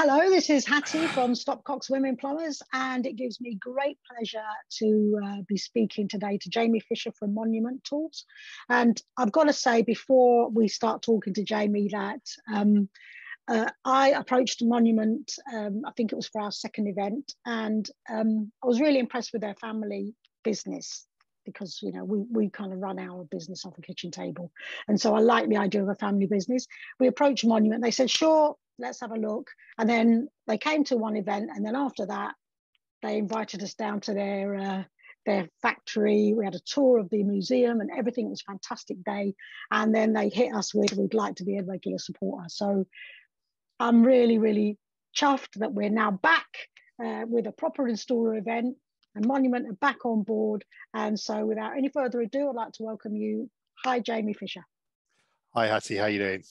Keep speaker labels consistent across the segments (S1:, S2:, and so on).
S1: Hello, this is Hattie from Stopcocks Women Plumbers, and it gives me great pleasure to uh, be speaking today to Jamie Fisher from Monument Tools. And I've got to say, before we start talking to Jamie, that um, uh, I approached Monument, um, I think it was for our second event, and um, I was really impressed with their family business because you know we, we kind of run our business off a kitchen table and so i like the idea of a family business we approached monument they said sure let's have a look. And then they came to one event, and then after that, they invited us down to their uh, their factory. We had a tour of the museum, and everything it was a fantastic day. And then they hit us with, "We'd like to be a regular supporter." So I'm really, really chuffed that we're now back uh, with a proper installer event. And Monument are back on board. And so, without any further ado, I'd like to welcome you. Hi, Jamie Fisher.
S2: Hi, Hattie. How you doing?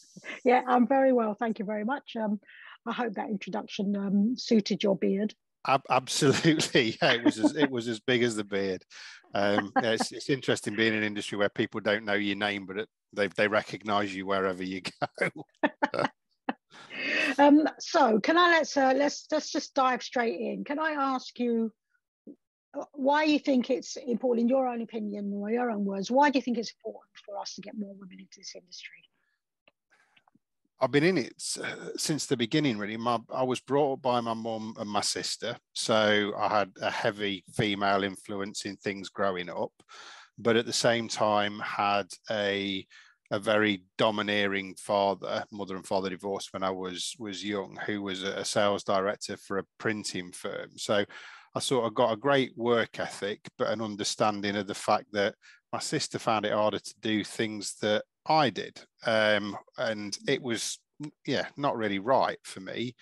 S1: Yeah, I'm very well. Thank you very much. Um, I hope that introduction um, suited your beard.
S2: Ab- absolutely. Yeah, it was as, it was as big as the beard. Um, yeah, it's, it's interesting being in an industry where people don't know your name, but it, they they recognise you wherever you go.
S1: um, so, can I let's uh, let's let's just dive straight in. Can I ask you why do you think it's important, in your own opinion or your own words, why do you think it's important for us to get more women into this industry?
S2: I've been in it since the beginning, really. My, I was brought up by my mum and my sister, so I had a heavy female influence in things growing up, but at the same time had a a very domineering father, mother and father divorced when I was was young, who was a sales director for a printing firm. So I sort of got a great work ethic, but an understanding of the fact that my sister found it harder to do things that I did. Um, and it was, yeah, not really right for me.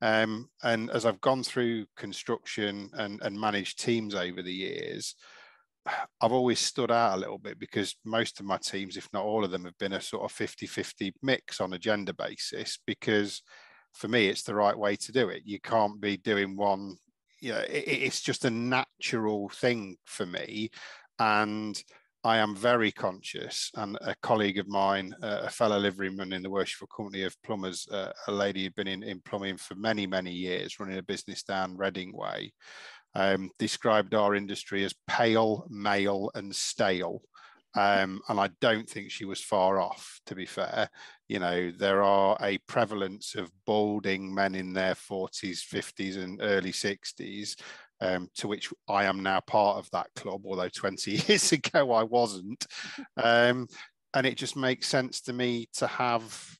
S2: Um, and as I've gone through construction and, and managed teams over the years, I've always stood out a little bit because most of my teams, if not all of them, have been a sort of 50 50 mix on a gender basis. Because for me, it's the right way to do it. You can't be doing one you know, it, it's just a natural thing for me. And I am very conscious, and a colleague of mine, uh, a fellow liveryman in the Worshipful Company of Plumbers, uh, a lady who'd been in, in plumbing for many, many years, running a business down Reading Way, um, described our industry as pale, male, and stale. Um, and I don't think she was far off, to be fair. You know, there are a prevalence of balding men in their 40s, 50s, and early 60s, um, to which I am now part of that club, although 20 years ago I wasn't. Um, and it just makes sense to me to have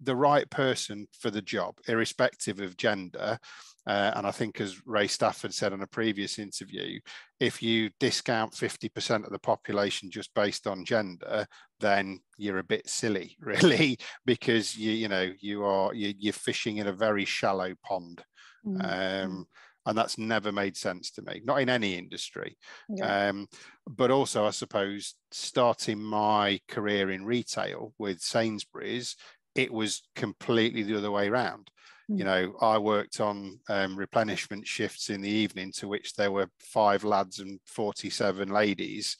S2: the right person for the job, irrespective of gender. Uh, and I think, as Ray Stafford said in a previous interview, if you discount 50% of the population just based on gender, then you're a bit silly, really, because you you know you are you, are fishing in a very shallow pond. Mm-hmm. Um, and that's never made sense to me not in any industry yeah. um, but also i suppose starting my career in retail with sainsbury's it was completely the other way around you know, I worked on um, replenishment shifts in the evening, to which there were five lads and 47 ladies.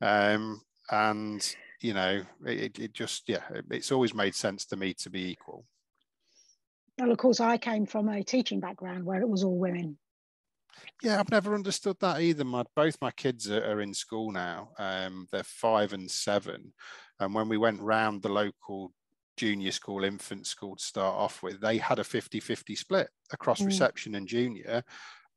S2: Um, and, you know, it, it just, yeah, it's always made sense to me to be equal.
S1: Well, of course, I came from a teaching background where it was all women.
S2: Yeah, I've never understood that either. My both my kids are, are in school now. Um, they're five and seven, and when we went round the local junior school, infant school to start off with, they had a 50 50 split across mm. reception and junior.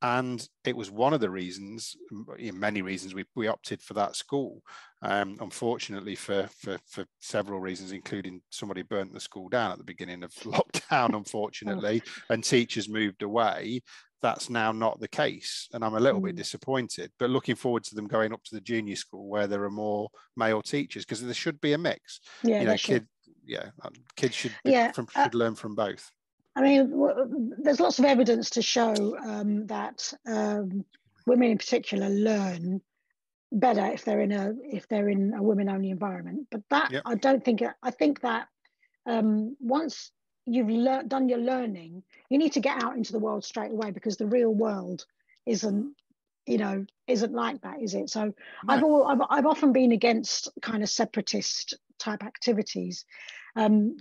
S2: And it was one of the reasons, many reasons, we, we opted for that school. Um, unfortunately, for, for, for several reasons, including somebody burnt the school down at the beginning of lockdown, unfortunately, and teachers moved away that's now not the case and i'm a little mm. bit disappointed but looking forward to them going up to the junior school where there are more male teachers because there should be a mix
S1: yeah, you know kid,
S2: yeah, um, kids should yeah, from, uh, should uh, learn from both.
S1: I mean, there's lots of evidence to show um, that um, women in particular learn better if they're in a if they're in a women only environment. But that yep. I don't think I think that um, once you've learned done your learning, you need to get out into the world straight away because the real world isn't you know isn't like that is it so no. I've, all, I've i've often been against kind of separatist type activities um,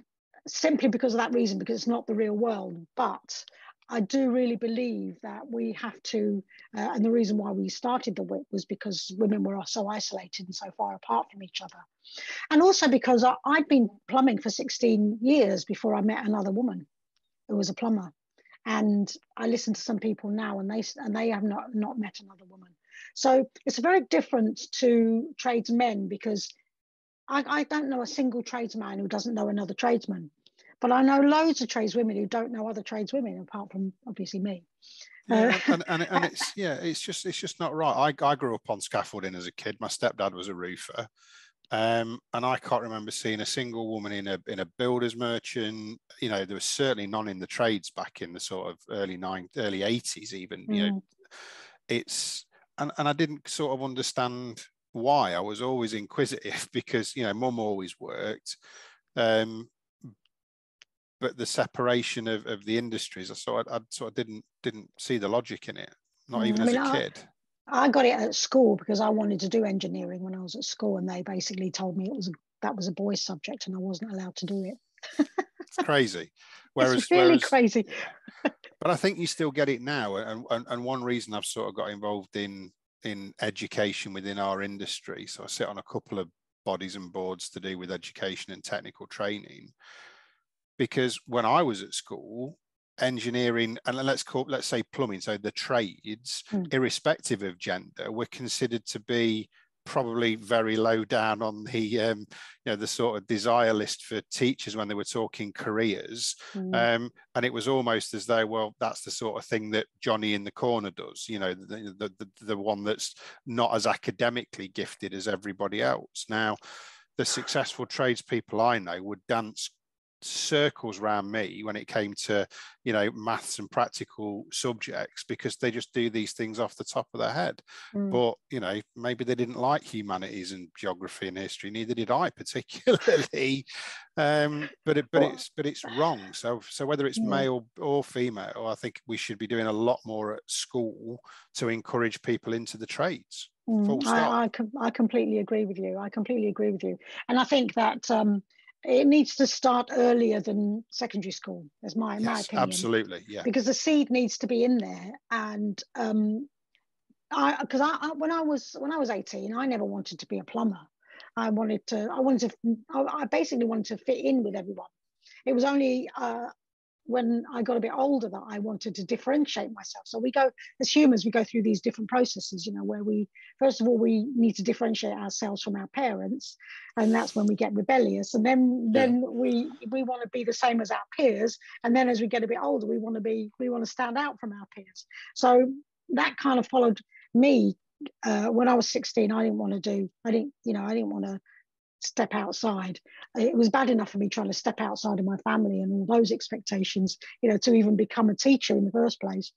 S1: simply because of that reason, because it's not the real world. But I do really believe that we have to, uh, and the reason why we started the WIT was because women were so isolated and so far apart from each other. And also because I, I'd been plumbing for 16 years before I met another woman who was a plumber. And I listen to some people now and they, and they have not, not met another woman. So it's very different to tradesmen because I, I don't know a single tradesman who doesn't know another tradesman. But I know loads of tradeswomen who don't know other tradeswomen apart from obviously me.
S2: Yeah, uh, and, and, and it's yeah, it's just it's just not right. I, I grew up on scaffolding as a kid. My stepdad was a roofer, um, and I can't remember seeing a single woman in a in a builder's merchant. You know, there was certainly none in the trades back in the sort of early nine, early eighties, even. Mm. You know, mm. it's and and I didn't sort of understand why. I was always inquisitive because you know, mum always worked. Um, but the separation of, of the industries, I sort of, I sort of didn't didn't see the logic in it, not mm, even I mean, as a kid.
S1: I, I got it at school because I wanted to do engineering when I was at school, and they basically told me it was a, that was a boys' subject, and I wasn't allowed to do it.
S2: it's crazy. Whereas,
S1: it's really
S2: whereas,
S1: crazy.
S2: but I think you still get it now, and, and and one reason I've sort of got involved in in education within our industry. So I sit on a couple of bodies and boards to do with education and technical training because when I was at school, engineering and let's call let's say plumbing, so the trades, mm. irrespective of gender, were considered to be probably very low down on the um, you know the sort of desire list for teachers when they were talking careers mm. um, and it was almost as though well that's the sort of thing that johnny in the corner does you know the, the, the, the one that's not as academically gifted as everybody else now the successful tradespeople i know would dance circles around me when it came to you know maths and practical subjects because they just do these things off the top of their head mm. but you know maybe they didn't like humanities and geography and history neither did i particularly um but it but it's but it's wrong so so whether it's yeah. male or female i think we should be doing a lot more at school to encourage people into the trades
S1: mm. I, I, I completely agree with you i completely agree with you and i think that um it needs to start earlier than secondary school is my, yes, my opinion.
S2: absolutely yeah.
S1: Because the seed needs to be in there and um i because I, I, when i was when i was 18 i never wanted to be a plumber. I wanted to i wanted to i, I basically wanted to fit in with everyone. It was only uh, when I got a bit older that I wanted to differentiate myself. So we go, as humans, we go through these different processes, you know, where we, first of all, we need to differentiate ourselves from our parents. And that's when we get rebellious. And then, yeah. then we, we want to be the same as our peers. And then as we get a bit older, we want to be, we want to stand out from our peers. So that kind of followed me uh, when I was 16, I didn't want to do, I didn't, you know, I didn't want to step outside. It was bad enough for me trying to step outside of my family and all those expectations, you know, to even become a teacher in the first place.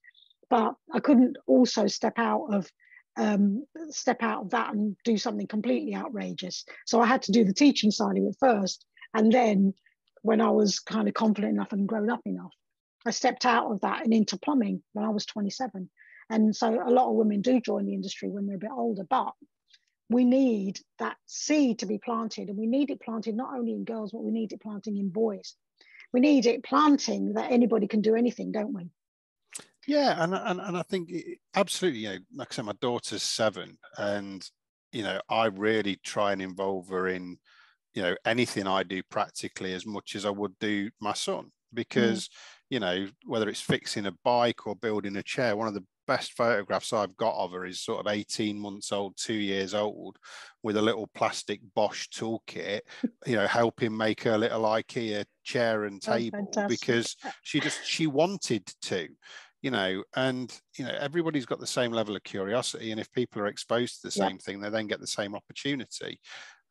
S1: But I couldn't also step out of um, step out of that and do something completely outrageous. So I had to do the teaching side of it first, and then when I was kind of confident enough and grown up enough, I stepped out of that and into plumbing when I was 27. And so a lot of women do join the industry when they're a bit older, but we need that seed to be planted and we need it planted not only in girls but we need it planting in boys we need it planting that anybody can do anything don't we
S2: yeah and and, and i think it, absolutely you know like i said my daughter's seven and you know i really try and involve her in you know anything i do practically as much as i would do my son because mm. you know whether it's fixing a bike or building a chair one of the best photographs I've got of her is sort of 18 months old, two years old, with a little plastic Bosch toolkit, you know, helping make her little IKEA chair and oh, table oh, because she just she wanted to, you know, and you know, everybody's got the same level of curiosity. And if people are exposed to the same thing, they then get the same opportunity.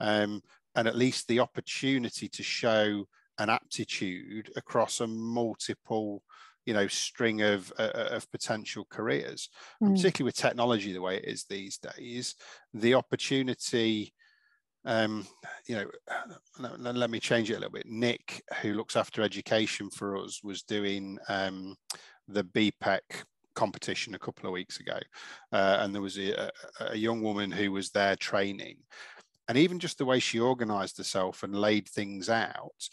S2: Um, and at least the opportunity to show an aptitude across a multiple you know string of uh, uh, of potential careers mm. particularly with technology the way it is these days the opportunity um, you know let, let, me change it a little bit nick who looks after education for us was doing um, the bpec competition a couple of weeks ago uh, and there was a, a young woman who was there training and even just the way she organized herself and laid things out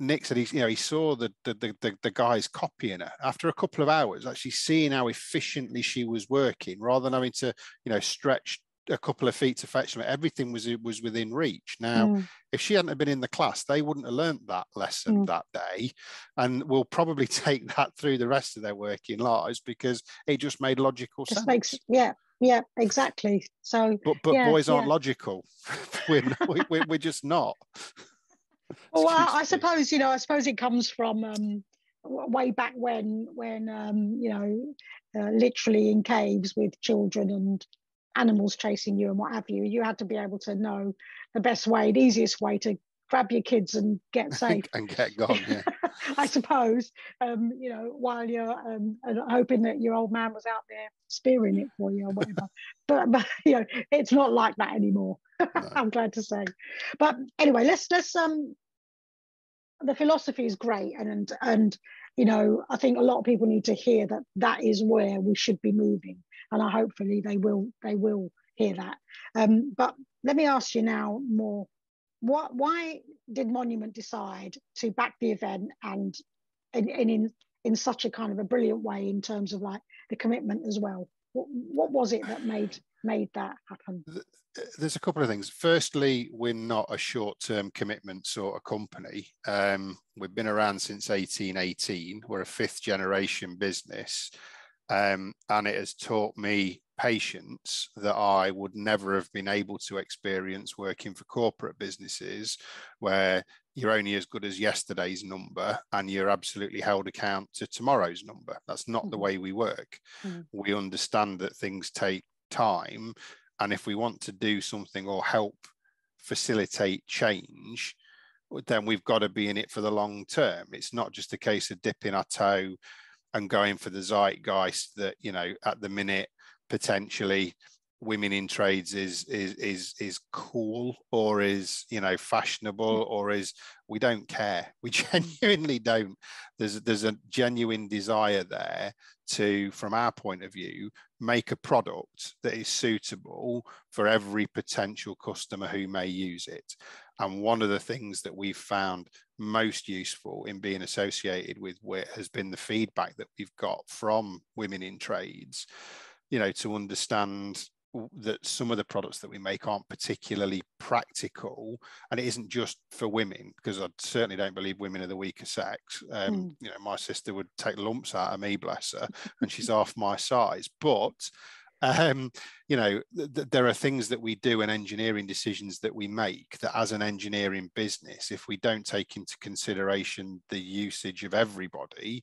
S2: Nick said he's, you know, he saw the, the the the guys copying her after a couple of hours, actually seeing how efficiently she was working, rather than having to, you know, stretch a couple of feet to fetch them. Everything was was within reach. Now, mm. if she hadn't been in the class, they wouldn't have learned that lesson mm. that day, and will probably take that through the rest of their working lives because it just made logical just sense. Makes,
S1: yeah, yeah, exactly. So,
S2: but but
S1: yeah,
S2: boys aren't yeah. logical. we're, we're we're just not.
S1: Well, I, I, suppose you know. I suppose it comes from um, way back when, when um, you know, uh, literally in caves with children and animals chasing you and what have you. You had to be able to know the best way, the easiest way to grab your kids and get safe
S2: and get gone. Yeah.
S1: I suppose, um, you know, while you're um, hoping that your old man was out there spearing it for you or whatever. but, but you know, it's not like that anymore. No. I'm glad to say. But anyway, let's let's um. The philosophy is great, and and and you know, I think a lot of people need to hear that that is where we should be moving, and I hopefully they will they will hear that. Um, but let me ask you now more what why did Monument decide to back the event and and, in in such a kind of a brilliant way in terms of like the commitment as well? What, what was it that made made that happen?
S2: There's a couple of things. Firstly, we're not a short-term commitment sort of company. Um, we've been around since 1818. We're a fifth generation business. Um, and it has taught me patience that I would never have been able to experience working for corporate businesses where you're only as good as yesterday's number and you're absolutely held account to tomorrow's number. That's not mm-hmm. the way we work. Mm-hmm. We understand that things take time. And if we want to do something or help facilitate change, then we've got to be in it for the long term. It's not just a case of dipping our toe and going for the zeitgeist that, you know, at the minute potentially women in trades is is is is cool or is you know fashionable mm. or is we don't care. We genuinely don't. There's there's a genuine desire there to from our point of view make a product that is suitable for every potential customer who may use it. And one of the things that we've found most useful in being associated with WIT has been the feedback that we've got from women in trades you know, to understand that some of the products that we make aren't particularly practical and it isn't just for women because i certainly don't believe women are the weaker sex um, mm. you know my sister would take lumps out of me bless her and she's half my size but um, you know th- there are things that we do and engineering decisions that we make that as an engineering business if we don't take into consideration the usage of everybody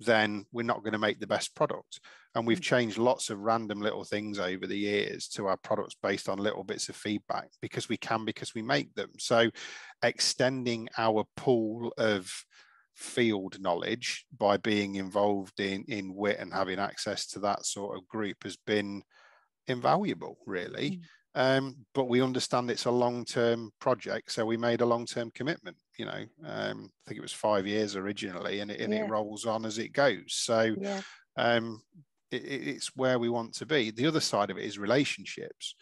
S2: then we're not going to make the best product. And we've mm. changed lots of random little things over the years to our products based on little bits of feedback because we can, because we make them. So extending our pool of field knowledge by being involved in, in WIT and having access to that sort of group has been invaluable, really. Mm. Um, but we understand it's a long-term project, so we made a long-term commitment. You know, um, I think it was five years originally, and it, and yeah. it rolls on as it goes. So yeah. um, it, it's where we want to be. The other side of it is relationships.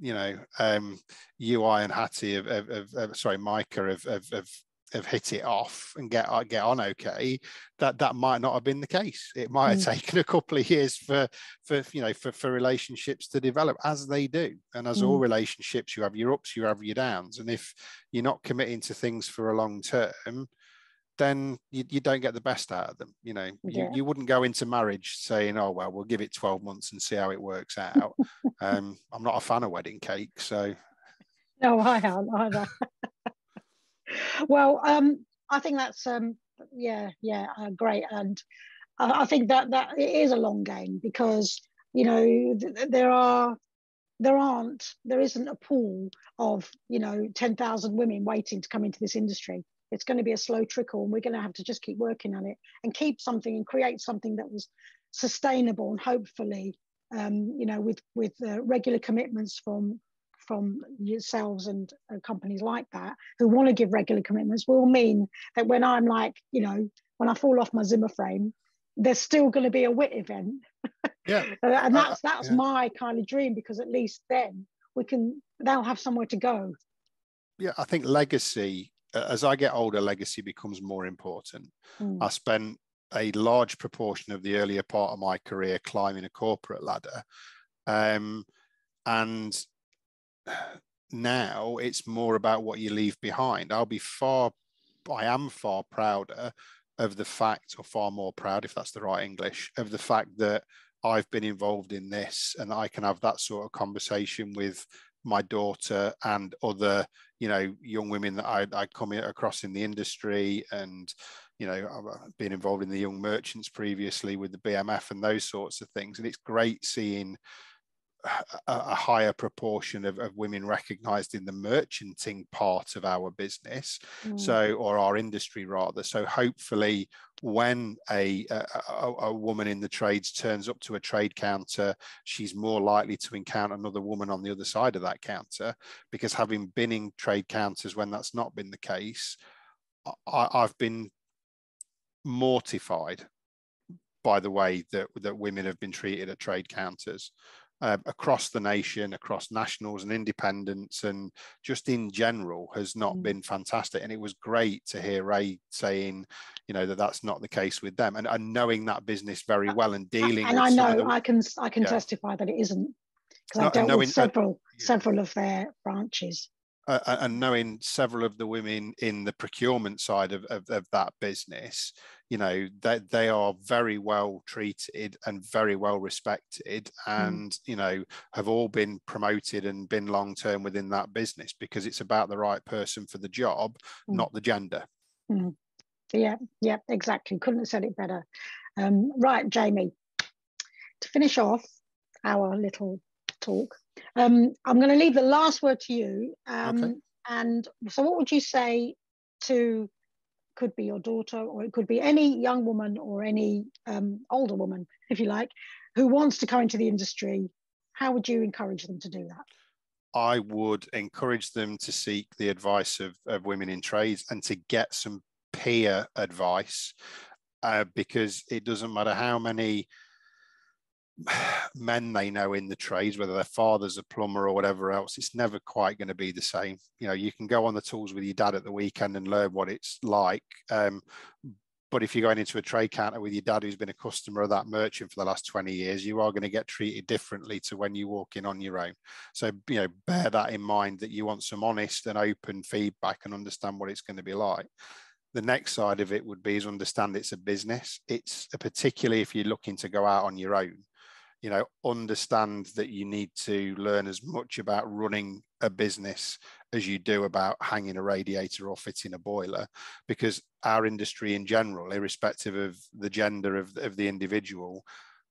S2: You know, um, UI and Hattie have, have sorry, Micah have, have, have have hit it off and get uh, get on okay that that might not have been the case it might have mm. taken a couple of years for for you know for, for relationships to develop as they do and as mm. all relationships you have your ups you have your downs and if you're not committing to things for a long term then you, you don't get the best out of them you know yeah. you, you wouldn't go into marriage saying oh well we'll give it 12 months and see how it works out um, i'm not a fan of wedding cake so
S1: no i am either well, um, I think that's um, yeah, yeah, uh, great, and I, think that that it is a long game because you know th- there are there aren't there isn't a pool of you know ten thousand women waiting to come into this industry. It's going to be a slow trickle, and we're going to have to just keep working on it and keep something and create something that was sustainable and hopefully um, you know with with uh, regular commitments from from yourselves and uh, companies like that who want to give regular commitments will mean that when I'm like, you know, when I fall off my Zimmer frame, there's still going to be a WIT event.
S2: Yeah.
S1: and that's uh, that's yeah. my kind of dream because at least then we can they'll have somewhere to go.
S2: Yeah, I think legacy as I get older, legacy becomes more important. Mm. I spent a large proportion of the earlier part of my career climbing a corporate ladder. Um, and now it's more about what you leave behind. I'll be far, I am far prouder of the fact, or far more proud, if that's the right English, of the fact that I've been involved in this and I can have that sort of conversation with my daughter and other, you know, young women that I, I come across in the industry and, you know, I've uh, been involved in the young merchants previously with the BMF and those sorts of things. And it's great seeing a, higher proportion of, of, women recognized in the merchanting part of our business mm. so or our industry rather so hopefully when a, a, a, woman in the trades turns up to a trade counter she's more likely to encounter another woman on the other side of that counter because having been in trade counters when that's not been the case I, i've been mortified by the way that, that women have been treated at trade counters uh, across the nation, across nationals and independents, and just in general has not mm. been fantastic. And it was great to hear Ray saying, you know, that that's not the case with them, and, and knowing that business very well and dealing.
S1: And I know the, I can I can yeah. testify that it isn't because I've dealt knowing, with several uh, several of their branches
S2: uh, and knowing several of the women in the procurement side of, of, of that business, you know, that they, they are very well treated and very well respected mm. and, mm. you know, have all been promoted and been long term within that business because it's about the right person for the job, mm. not the gender.
S1: Mm. Yeah, yeah, exactly. Couldn't have said it better. Um, right, Jamie, to finish off our little talk, um, I'm going to leave the last word to you. Um, okay. And so, what would you say to could be your daughter, or it could be any young woman or any um, older woman, if you like, who wants to come into the industry? How would you encourage them to do that?
S2: I would encourage them to seek the advice of, of women in trades and to get some peer advice uh, because it doesn't matter how many men they know in the trades, whether their father's a plumber or whatever else, it's never quite going to be the same. You know, you can go on the tools with your dad at the weekend and learn what it's like. Um, but if you're going into a trade counter with your dad who's been a customer of that merchant for the last 20 years, you are going to get treated differently to when you walk in on your own. So, you know, bear that in mind that you want some honest and open feedback and understand what it's going to be like the next side of it would be is understand it's a business it's particularly if you're looking to go out on your own you know understand that you need to learn as much about running a business as you do about hanging a radiator or fitting a boiler because our industry in general irrespective of the gender of, of the individual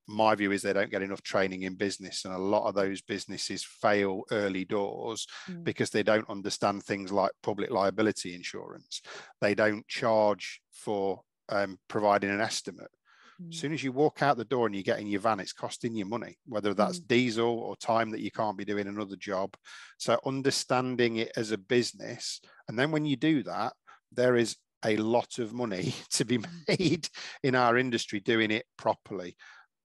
S2: my view is they don't get enough training in business and a lot of those businesses fail early doors mm. because they don't understand things like public liability insurance they don't charge for um, providing an estimate as soon as you walk out the door and you get in your van, it's costing you money, whether that's mm. diesel or time that you can't be doing another job. So understanding it as a business. And then when you do that, there is a lot of money to be mm. made in our industry doing it properly.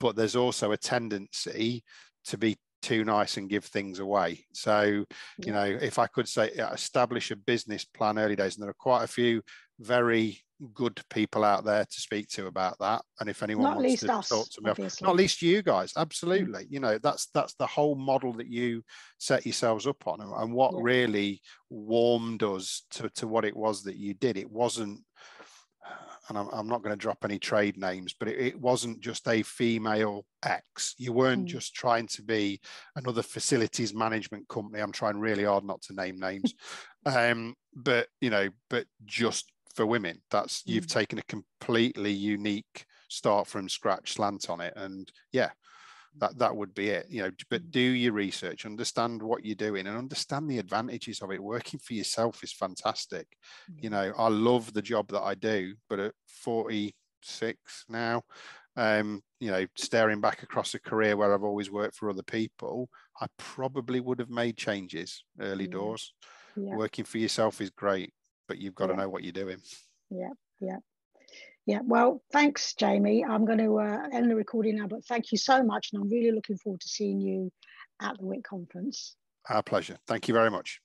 S2: But there's also a tendency to be too nice and give things away. So, you know, if I could say establish a business plan early days, and there are quite a few very good people out there to speak to about that. And if anyone not wants to us, talk to me, obviously. not least you guys, absolutely. Mm. You know, that's that's the whole model that you set yourselves up on, and what yeah. really warmed us to to what it was that you did. It wasn't. And I'm, I'm not going to drop any trade names, but it, it wasn't just a female X. You weren't mm. just trying to be another facilities management company. I'm trying really hard not to name names, um, but you know, but just for women. That's you've mm. taken a completely unique start from scratch slant on it, and yeah, that that would be it. You know, but mm. do your research, understand what you're doing, and understand the advantages of it. Working for yourself is fantastic. You mm. know, I love the job that I do, but at 46 now, um, you know, staring back across a career where I've always worked for other people, I probably would have made changes early yeah. doors. Yeah. Working for yourself is great but you've got yeah. to know what you're doing.
S1: Yeah, yeah. Yeah, well, thanks, Jamie. I'm going to uh, end the recording now, but thank you so much. And I'm really looking forward to seeing you at the WIT conference.
S2: Our pleasure. Thank you very much.